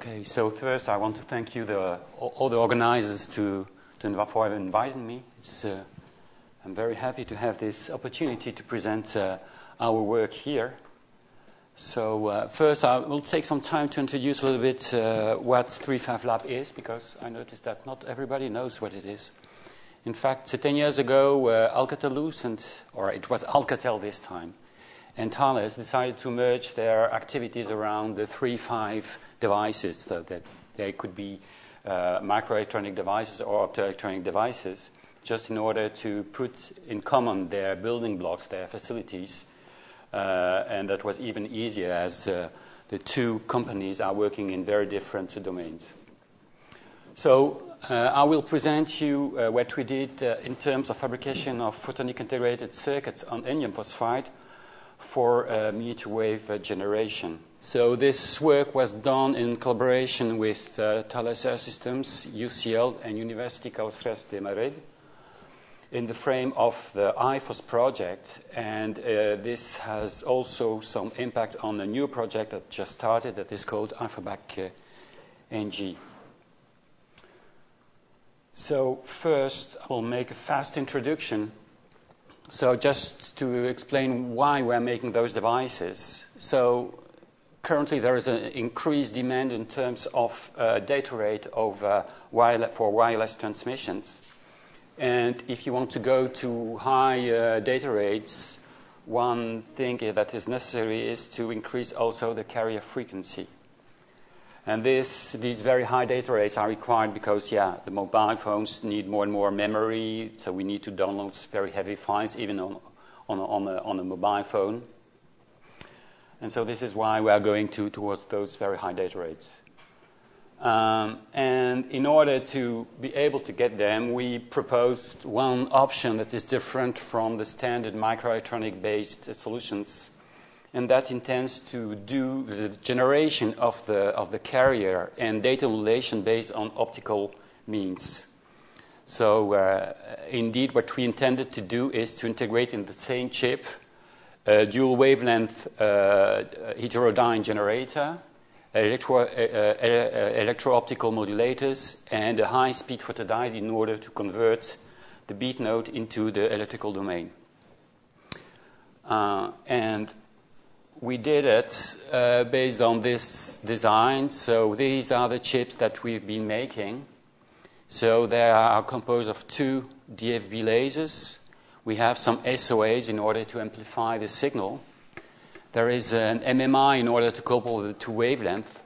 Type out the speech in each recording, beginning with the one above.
Okay, so first I want to thank you, the, all the organizers, to, to for inviting me. Uh, I'm very happy to have this opportunity to present uh, our work here. So uh, first I will take some time to introduce a little bit uh, what III-V Lab is, because I noticed that not everybody knows what it is. In fact, 10 years ago, uh, Alcatel-Lucent, or it was Alcatel this time, and Thales decided to merge their activities around the III-V devices, so that they could be uh, microelectronic devices or optoelectronic devices, just in order to put in common their building blocks, their facilities. Uh, and that was even easier as uh, the two companies are working in very different domains. So uh, I will present you uh, what we did uh, in terms of fabrication of photonic integrated circuits on indium phosphide for millimeter wave generation. So this work was done in collaboration with uh, Thales Air Systems, UCL, and University Carlos Freire de in the frame of the iPHOS project. And uh, this has also some impact on the new project that just started that is called IFOBAC uh, NG. So first, I will make a fast introduction. So just to explain why we're making those devices. So currently there is an increased demand in terms of uh, data rate over wireless, for wireless transmissions. And if you want to go to high uh, data rates, one thing that is necessary is to increase also the carrier frequency. And this, these very high data rates are required because, yeah, the mobile phones need more and more memory, so we need to download very heavy files even on, on, on, a, on a mobile phone. And so this is why we are going to, towards those very high data rates. Um, and in order to be able to get them, we proposed one option that is different from the standard microelectronic based solutions. And that intends to do the generation of the, of the carrier and data modulation based on optical means. So, uh, indeed, what we intended to do is to integrate in the same chip a dual wavelength uh, heterodyne generator, electro, uh, uh, electro-optical modulators, and a high-speed photodiode in order to convert the beat note into the electrical domain. Uh, and we did it uh, based on this design. So these are the chips that we've been making. So they are composed of two DFB lasers, we have some SOAs in order to amplify the signal. There is an MMI in order to couple the two wavelengths.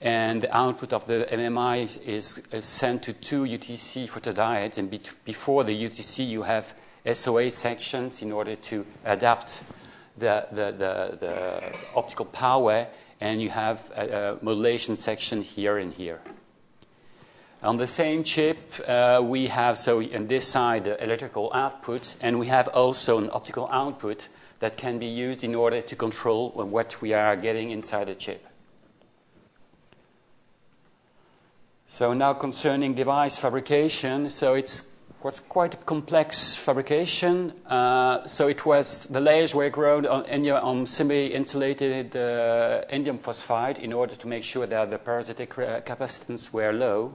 And the output of the MMI is, sent to two UTC photodiodes. And be- before the UTC, you have SOA sections in order to adapt the, the, the, the optical power. And you have a, a modulation section here and here. On the same chip, uh, we have, so on this side, the electrical output, and we have also an optical output that can be used in order to control what we are getting inside the chip. So now concerning device fabrication, so it was quite a complex fabrication. Uh, so it was the layers were grown on, on semi-insulated uh, indium phosphide in order to make sure that the parasitic uh, capacitance were low.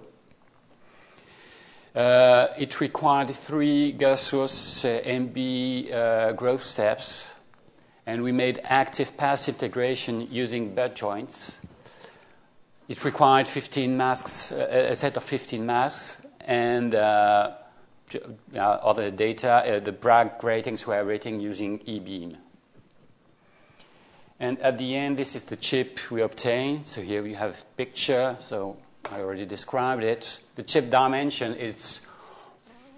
Uh, it required three gaseous uh, MB uh, growth steps, and we made active passive integration using butt joints. It required 15 masks, a set of 15 masks, and other data. Uh, the Bragg gratings were rating using E-beam. And at the end, this is the chip we obtained. So here we have a picture. So I already described it. The chip dimension is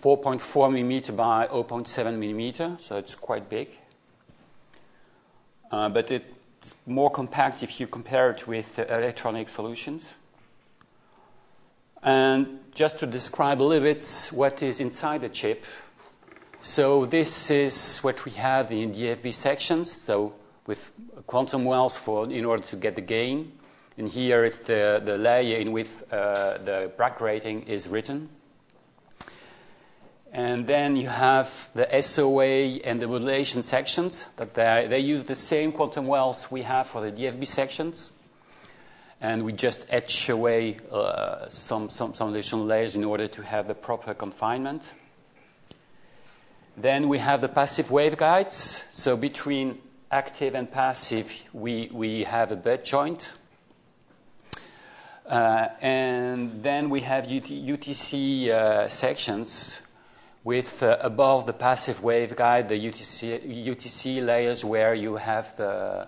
4.4 millimeter by 0.7 millimeter, so it's quite big. Uh, but it's more compact if you compare it with uh, electronic solutions. And just to describe a little bit what is inside the chip. So this is what we have in the DFB sections. So with quantum wells for in order to get the gain. And here it's the, the layer in which uh, the Bragg grating is written. And then you have the SOA and the modulation sections that they, they use the same quantum wells we have for the DFB sections. And we just etch away uh, some, some, some additional layers in order to have the proper confinement. Then we have the passive waveguides. So between active and passive, we, we have a butt joint. Uh, and then we have UT, UTC uh, sections with uh, above the passive waveguide the UTC, UTC layers where you have the,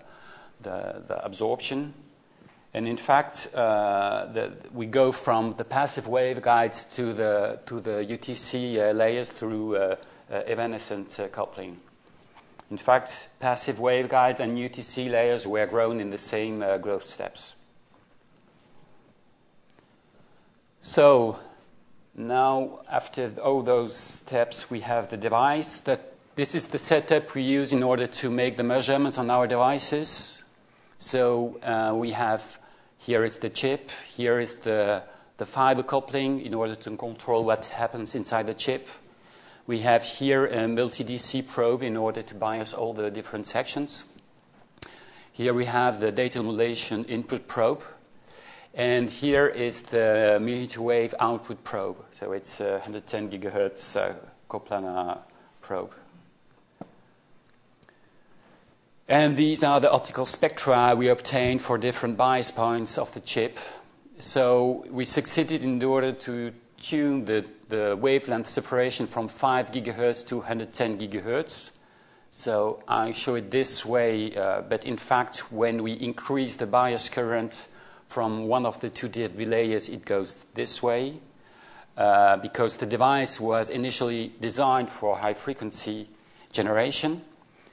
the, the absorption. And in fact, uh, the, we go from the passive waveguides to the, to the UTC uh, layers through uh, evanescent coupling. In fact, passive waveguides and UTC layers were grown in the same growth steps. So now, after all those steps, we have the device. That this is the setup we use in order to make the measurements on our devices. So uh, we have here is the chip, here is the, the fiber coupling in order to control what happens inside the chip. We have here a multi-DC probe in order to bias all the different sections. Here we have the data emulation input probe and here is the millimeter wave output probe. So it's a 110 gigahertz uh, coplanar probe. And these are the optical spectra we obtained for different bias points of the chip. So we succeeded in order to tune the, the wavelength separation from 5 gigahertz to 110 gigahertz. So I show it this way, uh, but in fact, when we increase the bias current, from one of the two DFB lasers, it goes this way uh, because the device was initially designed for high frequency generation.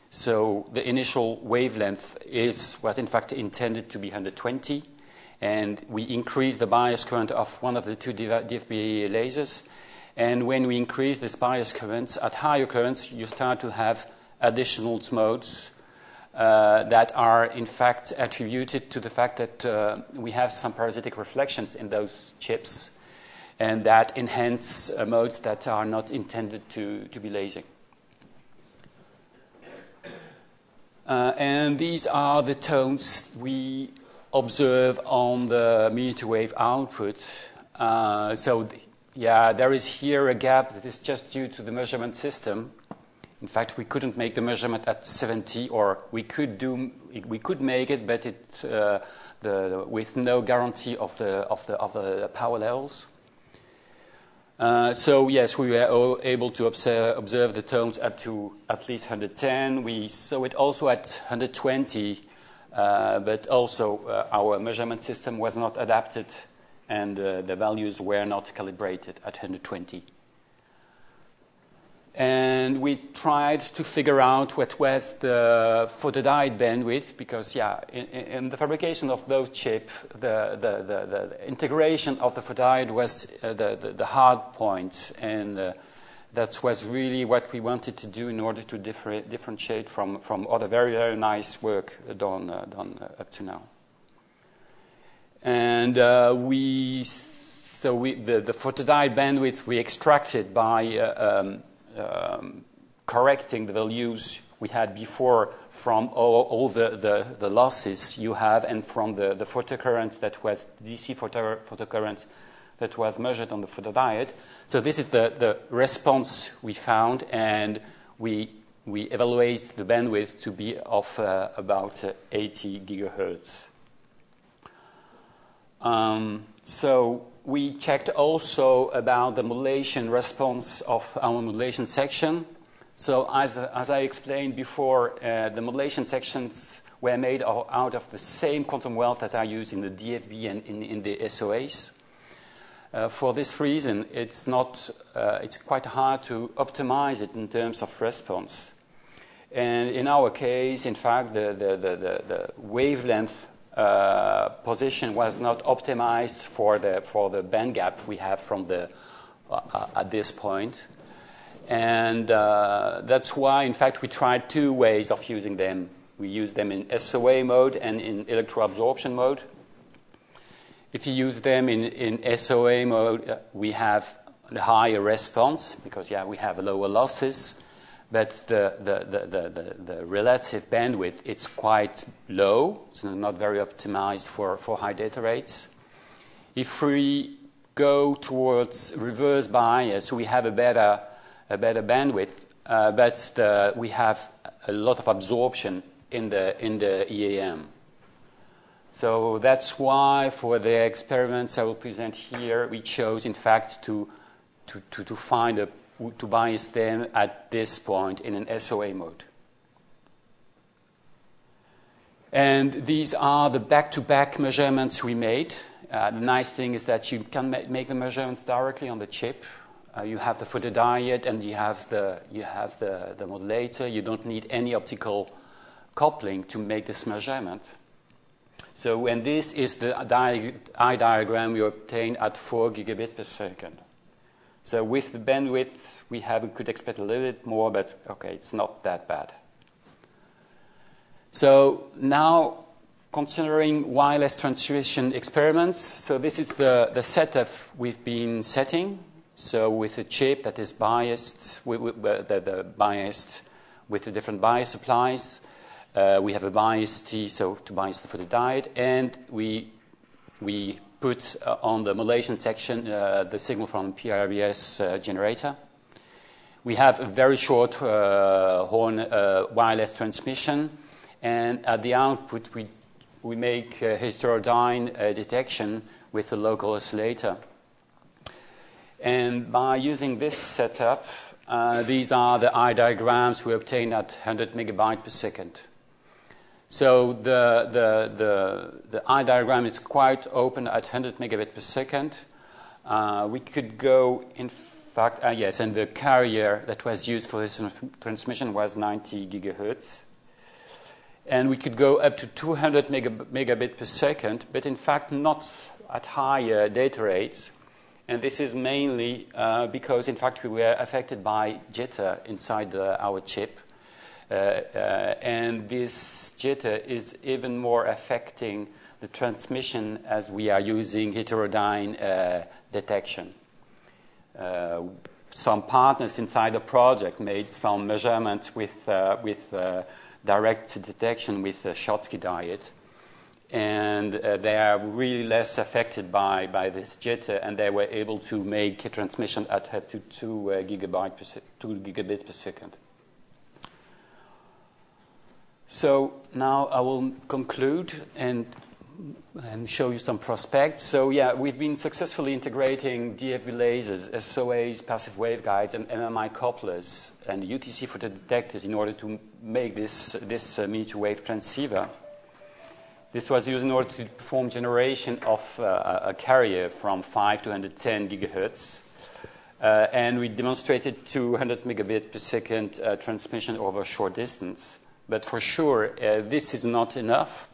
So the initial wavelength is, was in fact intended to be 120, and we increase the bias current of one of the two DFB lasers. And when we increase this bias current at higher currents, you start to have additional modes uh, that are in fact attributed to the fact that uh, we have some parasitic reflections in those chips and that enhance uh, modes that are not intended to, to be lasing. Uh, and these are the tones we observe on the millimeter wave output. Uh, so, yeah, there is here a gap that is just due to the measurement system. In fact, we couldn't make the measurement at 70, or we could do, we could make it, but it, uh, the, with no guarantee of the, of the, of the power levels. Uh, so yes, we were able to observe, the tones up to at least 110. We saw it also at 120, uh, but also uh, our measurement system was not adapted, and the values were not calibrated at 120 and we tried to figure out what was the photodiode bandwidth because, yeah, in, in the fabrication of those chips, the, the, the, the, integration of the photodiode was uh, the, the, hard point, and uh, that was really what we wanted to do in order to differ, differentiate from, from other very, very nice work done, uh, done uh, up to now. And uh, we, so we, the, the photodiode bandwidth we extracted by uh, um, um, correcting the values we had before from all, all the, the, the, losses you have and from the, the photocurrent that was DC photo, photocurrent that was measured on the photodiode. So this is the, the response we found, and we, we evaluate the bandwidth to be of uh, about uh, 80 gigahertz. Um, so we checked also about the modulation response of our modulation section. So as, as I explained before, uh, the modulation sections were made out of the same quantum wells that I use in the DFB and in, in the SOAs. Uh, for this reason, it's, not, uh, it's quite hard to optimize it in terms of response. And in our case, in fact, the, the, the, the wavelength position was not optimized for the, for the band gap we have from the, uh, uh, at this point. And uh, that's why, in fact, we tried two ways of using them. We use them in SOA mode and in electroabsorption mode. If you use them in, SOA mode, uh, we have a higher response because, yeah, we have lower losses. But the, the, the, the, the, relative bandwidth it's quite low, so not very optimized for, for high data rates. If we go towards reverse bias, we have a better, a better bandwidth, uh, but the, we have a lot of absorption in the, in the EAM. So that's why for the experiments I will present here, we chose, in fact, to, to, to, to find a, to bias them at this point in an SOA mode. And these are the back-to-back measurements we made. Uh, the nice thing is that you can ma- make the measurements directly on the chip. Uh, you have the photodiode and you have the you have the, the modulator. You don't need any optical coupling to make this measurement. So, and this is the eye diagram we obtained at 4 gigabit per second. So, with the bandwidth we have, we could expect a little bit more, but okay, it's not that bad. So, now considering wireless transmission experiments, so this is the, the setup we've been setting. So, with a chip that is biased, with, with, uh, the, the biased with the different bias supplies, uh, we have a bias T, so to bias for the photodiode, and we, we put uh, on the modulation section uh, the signal from PRBS uh, generator. We have a very short uh, horn uh, wireless transmission, and at the output, we, we make heterodyne detection with the local oscillator. And by using this setup, these are the eye diagrams we obtained at 100 megabyte per second. So the, the, the, the eye diagram is quite open at 100 megabit per second. Uh, we could go, in fact, uh, yes, and the carrier that was used for this transmission was 90 gigahertz. And we could go up to 200 megab- megabit per second, but in fact not at higher data rates. And this is mainly uh, because, in fact, we were affected by jitter inside uh, our chip. Uh, uh, and this jitter is even more affecting the transmission as we are using heterodyne uh, detection. Uh, some partners inside the project made some measurements with, uh, with uh, direct detection with the Schottky diode. And uh, they are really less affected by, by this jitter, and they were able to make a transmission at up to 2, gigabyte per, 2 gigabit per second. So now I will conclude and, and show you some prospects. So yeah, we've been successfully integrating DFB lasers, SOAs, passive waveguides, and MMI couplers and UTC photodetectors in order to make this, this uh, millimeter wave transceiver. This was used in order to perform generation of uh, a carrier from 5 to 110 gigahertz. Uh, and we demonstrated 200 megabit per second uh, transmission over a short distance. But for sure, uh, this is not enough.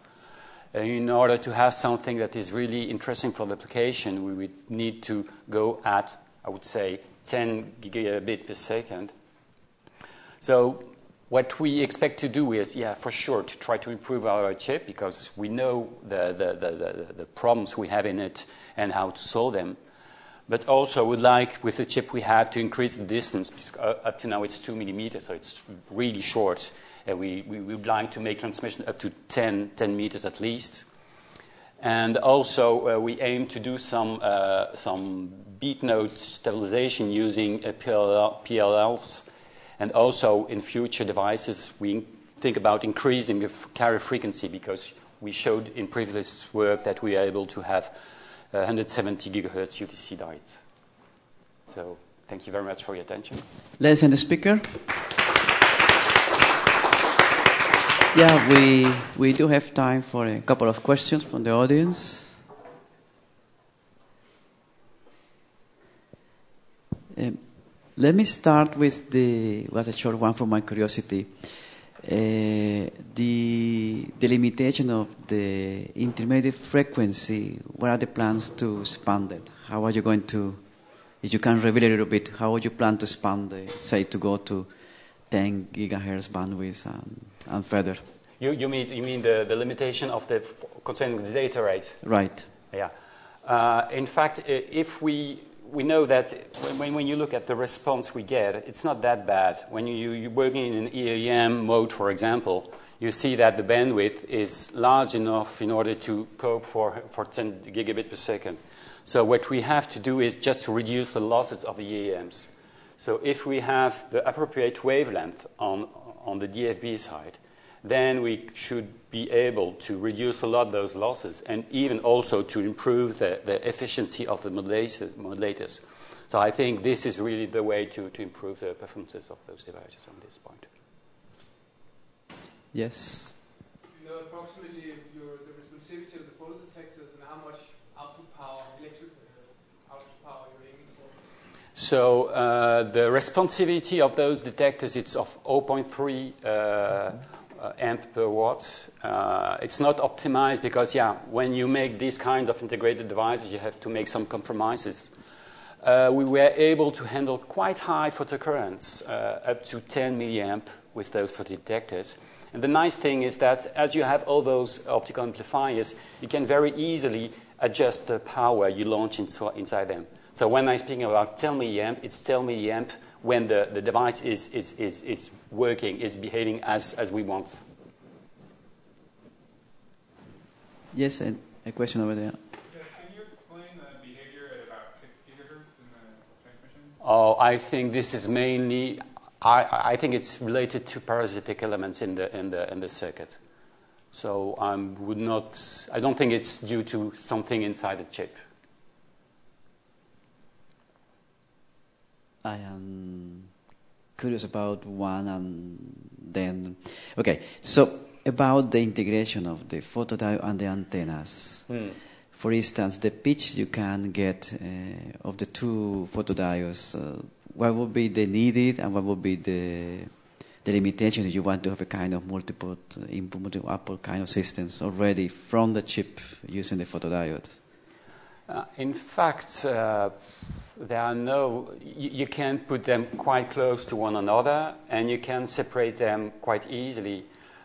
Uh, in order to have something that is really interesting for the application, we would need to go at, I would say, 10 gigabit per second. So what we expect to do is, yeah, for sure, to try to improve our chip because we know the, the, the, the, problems we have in it and how to solve them. But also would like, with the chip we have, to increase the distance. Uh, up to now it's 2 millimeters, so it's really short. Uh, we, we, would like to make transmission up to 10, 10 meters at least. And also, uh, we aim to do some, uh, some beat note stabilization using PLL, PLLs. And also, in future devices, we think about increasing the carrier frequency because we showed in previous work that we are able to have 170 uh, gigahertz UTC diodes. So, thank you very much for your attention. Ladies and the speaker. Yeah, we, we do have time for a couple of questions from the audience. Um, let me start with the, was a short one for my curiosity. Uh, the, the limitation of the intermediate frequency, what are the plans to expand it? How are you going to, if you can reveal a little bit, how would you plan to expand, the, say, to go to 10 gigahertz bandwidth and, and further. You, you, mean, you mean the, the limitation of the concerning the data rate? Right. Yeah. Uh, in fact, if we we know that when, when you look at the response we get, it's not that bad. When you, you're working in an EAM mode, for example, you see that the bandwidth is large enough in order to cope for, for 10 gigabit per second. So what we have to do is just to reduce the losses of the EAMs. So if we have the appropriate wavelength on, on the DFB side, then we should be able to reduce a lot those losses and even also to improve the, the efficiency of the modulators. So I think this is really the way to, to improve the performances of those devices on this point. Yes. You know approximately your, the responsivity of the photodetectors and how much output power, electric uh, output power you're aiming for? So uh, the responsivity of those detectors is of 0.3 uh, uh, amp per watt. Uh, it's not optimized because, yeah, when you make these kinds of integrated devices, you have to make some compromises. Uh, we were able to handle quite high photocurrents, uh, up to 10 milliamp with those photodetectors. And the nice thing is that as you have all those optical amplifiers, you can very easily adjust the power you launch inside them. So when I'm speaking about 10 milliamp, it's 10 milliamp when the, the device is, is, is, is working, is behaving as, as we want. Yes, and a question over there. Yes, can you explain the behavior at about 6 gigahertz in the transmission? Oh, I think this is mainly, I, I think it's related to parasitic elements in the, in the, in the circuit. So I would not, I don't think it's due to something inside the chip. I am curious about one and then okay so about the integration of the photodiode and the antennas Hmm. for instance the pitch you can get uh, of the two photodiodes uh, what would be the needed and what would be the the limitation if you want to have a kind of multiple input multiple output kind of systems already from the chip using the photodiode Uh, in fact, uh, there are no, you, you can put them quite close to one another and you can separate them quite easily.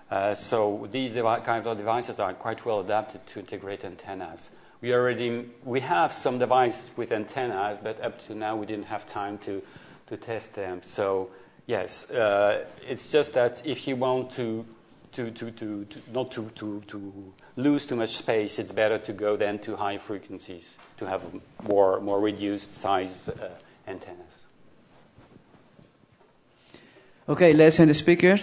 Uh, so these kind of devices are quite well adapted to integrate antennas. We already we have some devices with antennas, but up to now we didn't have time to, to test them. So yes, uh, it's just that if you want to to, to, to, to not to, to, to lose too much space, it's better to go then to high frequencies to have more, more reduced size uh, antennas. okay let's send the speaker